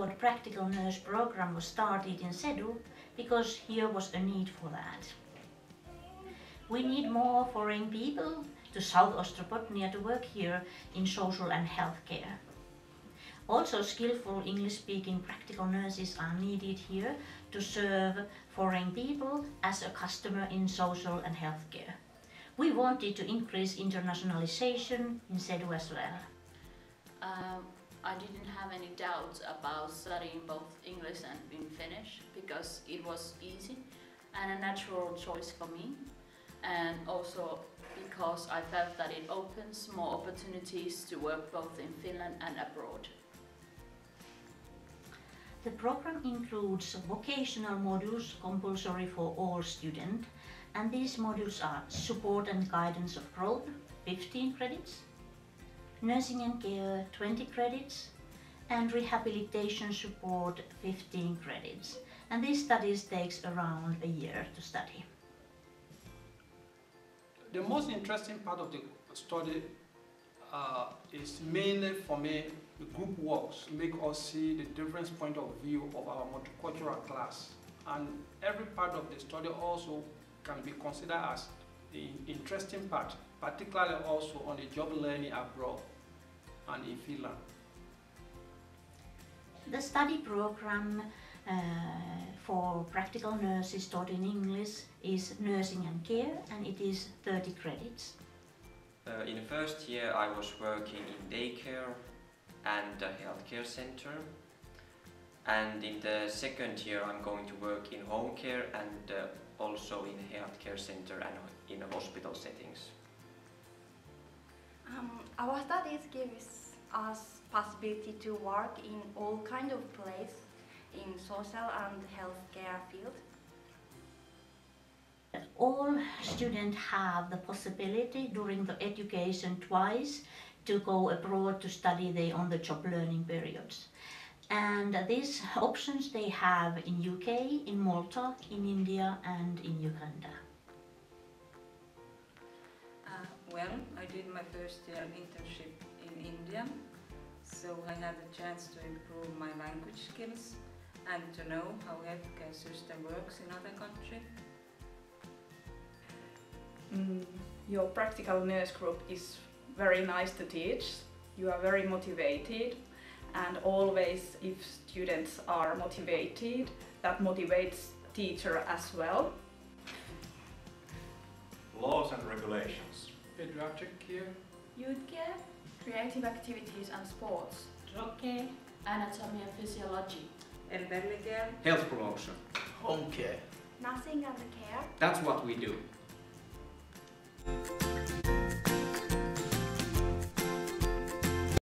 toward practical nurse program was started in Sedu because here was a need for that. We need more foreign people to South Ostrobothnia to work here in social and health care. Also skillful English-speaking practical nurses are needed here to serve foreign people as a customer in social and health care. We wanted to increase internationalization in Sedu as well. Um, I didn't have any doubts about studying both English and in Finnish because it was easy and a natural choice for me and also because I felt that it opens more opportunities to work both in Finland and abroad. The program includes vocational modules compulsory for all students and these modules are support and guidance of growth 15 credits, nursing and care 20 credits and rehabilitation support 15 credits. And these studies takes around a year to study. The most interesting part of the study uh, is mainly for me the group works make us see the different point of view of our multicultural class. And every part of the study also can be considered as the interesting part particularly also on the job learning abroad and in Finland. The study program uh, for practical nurses taught in English is nursing and care and it is 30 credits. Uh, in the first year I was working in daycare and a healthcare center and in the second year I'm going to work in home care and uh, also in healthcare center and in hospital settings. Our studies gives us possibility to work in all kind of place in social and healthcare field. All students have the possibility during the education twice to go abroad to study the on-the-job learning periods. And these options they have in UK, in Malta, in India and in Uganda. Did my first year internship in India, so I had a chance to improve my language skills and to know how healthcare system works in other countries. Mm, your practical nurse group is very nice to teach. You are very motivated and always if students are motivated, that motivates teacher as well. Laws and regulations. Pediatric care. Youth care. Creative activities and sports. Drug care. Anatomy and physiology. Elderly care. Health promotion. Home care. Nursing and the care. That's what we do.